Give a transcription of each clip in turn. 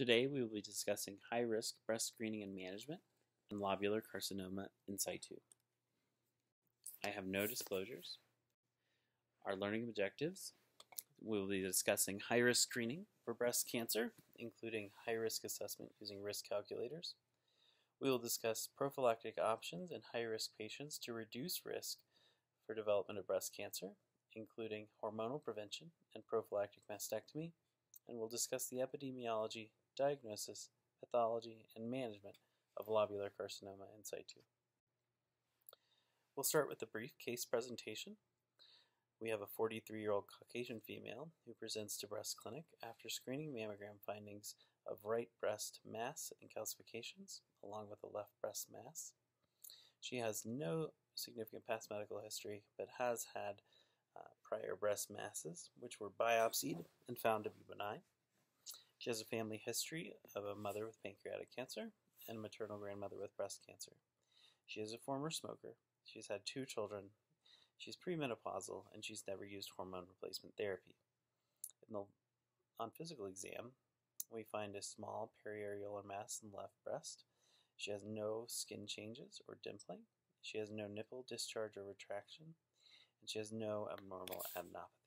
Today we will be discussing high-risk breast screening and management and lobular carcinoma in situ. I have no disclosures. Our learning objectives, we will be discussing high-risk screening for breast cancer, including high-risk assessment using risk calculators. We will discuss prophylactic options in high-risk patients to reduce risk for development of breast cancer, including hormonal prevention and prophylactic mastectomy, and we'll discuss the epidemiology, diagnosis, pathology, and management of lobular carcinoma in situ. We'll start with a brief case presentation. We have a 43-year-old Caucasian female who presents to breast clinic after screening mammogram findings of right breast mass and calcifications, along with a left breast mass. She has no significant past medical history, but has had uh, prior breast masses, which were biopsied and found to be benign. She has a family history of a mother with pancreatic cancer and a maternal grandmother with breast cancer. She is a former smoker. She's had two children. She's premenopausal and she's never used hormone replacement therapy. The, on physical exam, we find a small periareolar mass in the left breast. She has no skin changes or dimpling. She has no nipple discharge or retraction, and she has no abnormal adenopathy.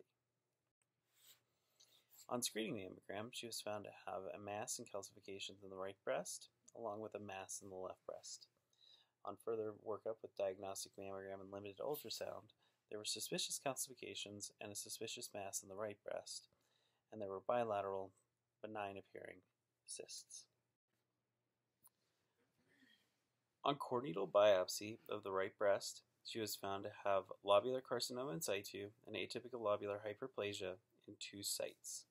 On screening the mammogram, she was found to have a mass and calcifications in the right breast, along with a mass in the left breast. On further workup with diagnostic mammogram and limited ultrasound, there were suspicious calcifications and a suspicious mass in the right breast, and there were bilateral, benign appearing cysts. On core needle biopsy of the right breast, she was found to have lobular carcinoma in situ and atypical lobular hyperplasia in two sites.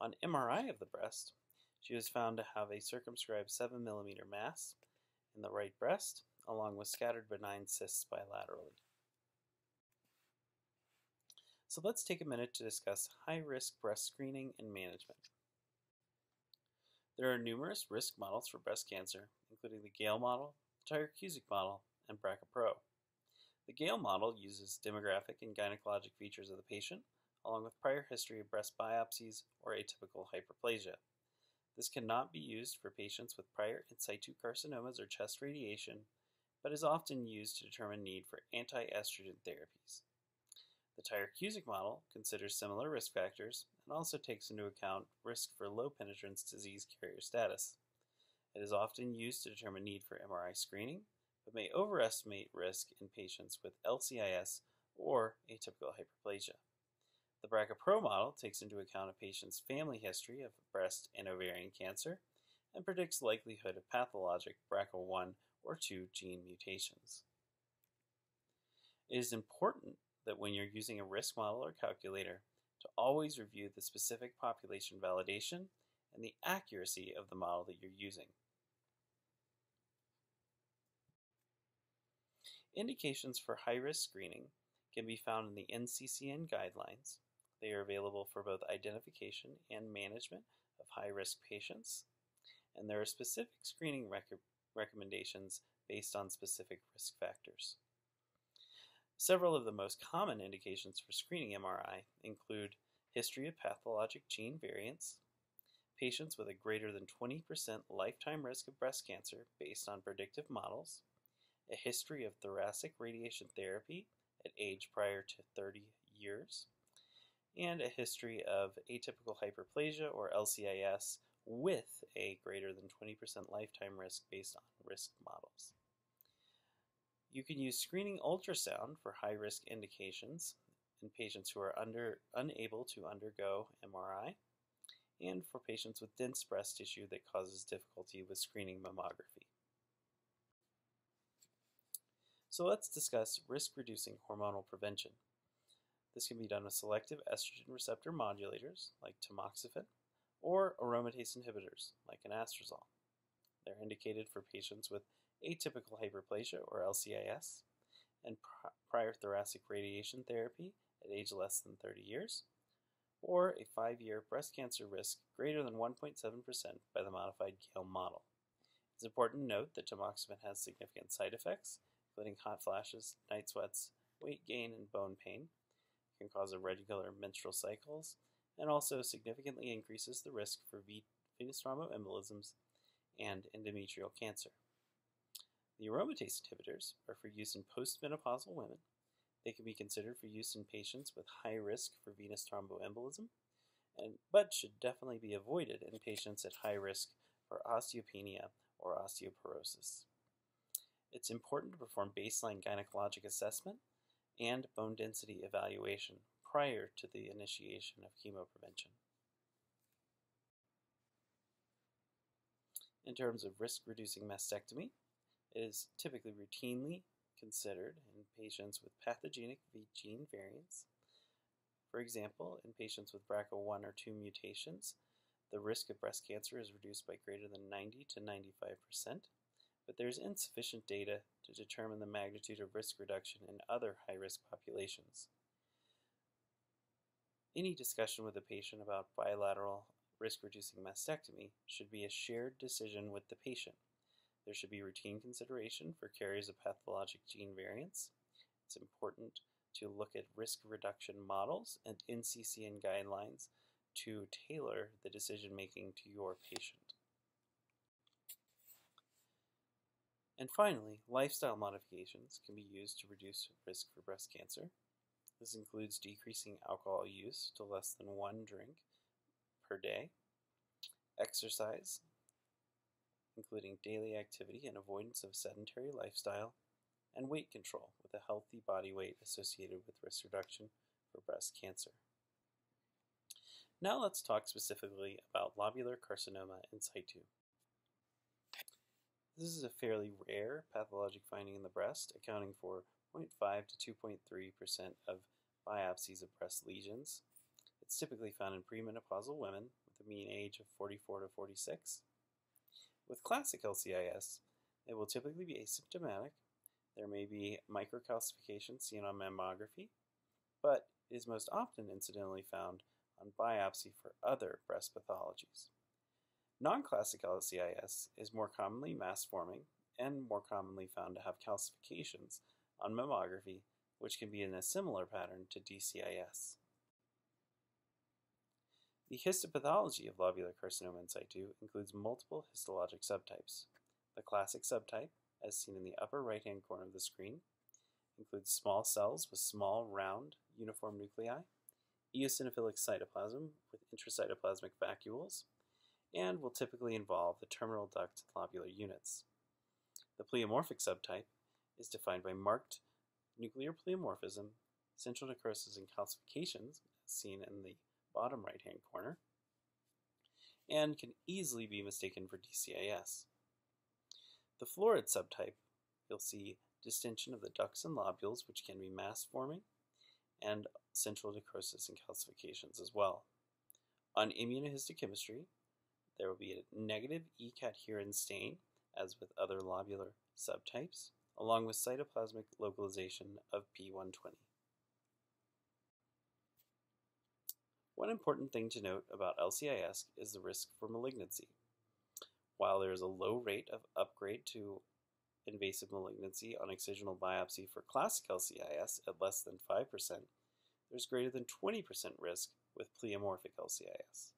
On MRI of the breast, she was found to have a circumscribed 7 millimeter mass in the right breast, along with scattered benign cysts bilaterally. So let's take a minute to discuss high-risk breast screening and management. There are numerous risk models for breast cancer, including the Gail model, Tyrer-Cuzick model, and BRCA-PRO. The Gail model uses demographic and gynecologic features of the patient, along with prior history of breast biopsies or atypical hyperplasia. This cannot be used for patients with prior in situ carcinomas or chest radiation, but is often used to determine need for anti-estrogen therapies. The Tyrer-Cuzick model considers similar risk factors and also takes into account risk for low penetrance disease carrier status. It is often used to determine need for MRI screening, but may overestimate risk in patients with LCIS or atypical hyperplasia. The BRCA-PRO model takes into account a patient's family history of breast and ovarian cancer and predicts likelihood of pathologic BRCA1 or 2 gene mutations. It is important that when you're using a risk model or calculator to always review the specific population validation and the accuracy of the model that you're using. Indications for high-risk screening can be found in the NCCN guidelines they are available for both identification and management of high-risk patients, and there are specific screening rec recommendations based on specific risk factors. Several of the most common indications for screening MRI include history of pathologic gene variants, patients with a greater than 20% lifetime risk of breast cancer based on predictive models, a history of thoracic radiation therapy at age prior to 30 years, and a history of atypical hyperplasia or LCIS with a greater than 20% lifetime risk based on risk models. You can use screening ultrasound for high risk indications in patients who are under, unable to undergo MRI and for patients with dense breast tissue that causes difficulty with screening mammography. So let's discuss risk reducing hormonal prevention. This can be done with selective estrogen receptor modulators, like tamoxifen, or aromatase inhibitors, like anastrozole. They're indicated for patients with atypical hyperplasia, or LCIS, and prior thoracic radiation therapy at age less than 30 years, or a five-year breast cancer risk greater than 1.7% by the modified Gail model. It's important to note that tamoxifen has significant side effects, including hot flashes, night sweats, weight gain, and bone pain, can cause irregular menstrual cycles, and also significantly increases the risk for venous thromboembolisms and endometrial cancer. The aromatase inhibitors are for use in postmenopausal women. They can be considered for use in patients with high risk for venous thromboembolism, and, but should definitely be avoided in patients at high risk for osteopenia or osteoporosis. It's important to perform baseline gynecologic assessment and bone density evaluation prior to the initiation of chemoprevention. In terms of risk-reducing mastectomy, it is typically routinely considered in patients with pathogenic V gene variants. For example, in patients with BRCA1 or 2 mutations, the risk of breast cancer is reduced by greater than 90 to 95%, but there is insufficient data to determine the magnitude of risk reduction in other high-risk populations. Any discussion with a patient about bilateral risk-reducing mastectomy should be a shared decision with the patient. There should be routine consideration for carriers of pathologic gene variants. It's important to look at risk reduction models and NCCN guidelines to tailor the decision making to your patient. And finally, lifestyle modifications can be used to reduce risk for breast cancer. This includes decreasing alcohol use to less than one drink per day, exercise, including daily activity and avoidance of sedentary lifestyle, and weight control with a healthy body weight associated with risk reduction for breast cancer. Now let's talk specifically about lobular carcinoma in situ. This is a fairly rare pathologic finding in the breast, accounting for 0.5 to 2.3% of biopsies of breast lesions. It's typically found in premenopausal women with a mean age of 44 to 46. With classic LCIS, it will typically be asymptomatic. There may be microcalcification seen on mammography, but is most often incidentally found on biopsy for other breast pathologies. Non-classic LCIS is more commonly mass-forming and more commonly found to have calcifications on mammography, which can be in a similar pattern to DCIS. The histopathology of lobular carcinoma in situ includes multiple histologic subtypes. The classic subtype, as seen in the upper right-hand corner of the screen, includes small cells with small, round, uniform nuclei, eosinophilic cytoplasm with intracytoplasmic vacuoles, and will typically involve the terminal duct lobular units. The pleomorphic subtype is defined by marked nuclear pleomorphism, central necrosis and calcifications, seen in the bottom right hand corner, and can easily be mistaken for DCIS. The florid subtype, you'll see distension of the ducts and lobules, which can be mass forming, and central necrosis and calcifications as well. On immunohistochemistry, there will be a negative E-cadherin stain, as with other lobular subtypes, along with cytoplasmic localization of P120. One important thing to note about LCIS is the risk for malignancy. While there is a low rate of upgrade to invasive malignancy on excisional biopsy for classic LCIS at less than 5%, there's greater than 20% risk with pleomorphic LCIS.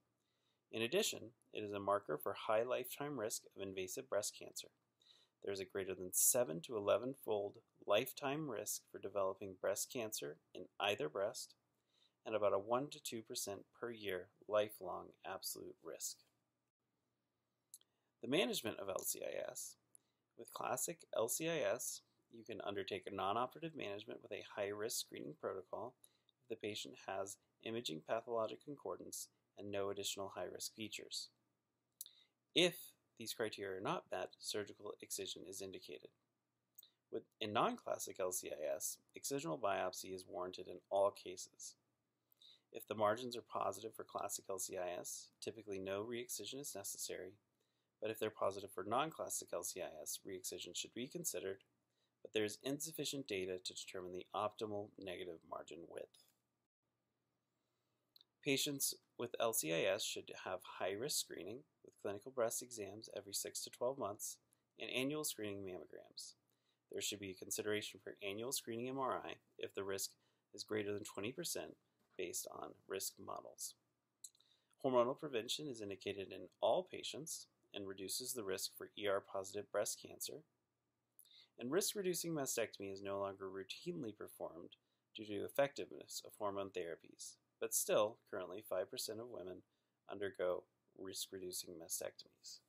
In addition, it is a marker for high lifetime risk of invasive breast cancer. There is a greater than 7 to 11 fold lifetime risk for developing breast cancer in either breast, and about a 1 to 2% per year lifelong absolute risk. The management of LCIS. With classic LCIS, you can undertake a non-operative management with a high-risk screening protocol if the patient has imaging pathologic concordance and no additional high-risk features. If these criteria are not met, surgical excision is indicated. With, in non-classic LCIS, excisional biopsy is warranted in all cases. If the margins are positive for classic LCIS, typically no re-excision is necessary, but if they're positive for non-classic LCIS, re-excision should be considered, but there is insufficient data to determine the optimal negative margin width. Patients with LCIS should have high-risk screening with clinical breast exams every 6 to 12 months and annual screening mammograms. There should be a consideration for annual screening MRI if the risk is greater than 20% based on risk models. Hormonal prevention is indicated in all patients and reduces the risk for ER positive breast cancer. And risk reducing mastectomy is no longer routinely performed due to effectiveness of hormone therapies, but still, currently 5% of women undergo risk reducing mastectomies.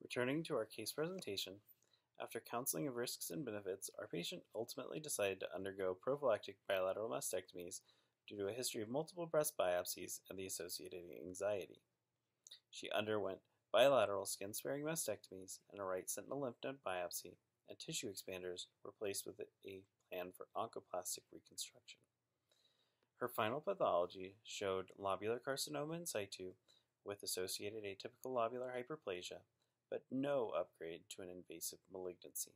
Returning to our case presentation, after counseling of risks and benefits, our patient ultimately decided to undergo prophylactic bilateral mastectomies due to a history of multiple breast biopsies and the associated anxiety. She underwent bilateral skin sparing mastectomies and a right sentinel lymph node biopsy, and tissue expanders were placed with a plan for oncoplastic reconstruction. Her final pathology showed lobular carcinoma in situ with associated atypical lobular hyperplasia, but no upgrade to an invasive malignancy.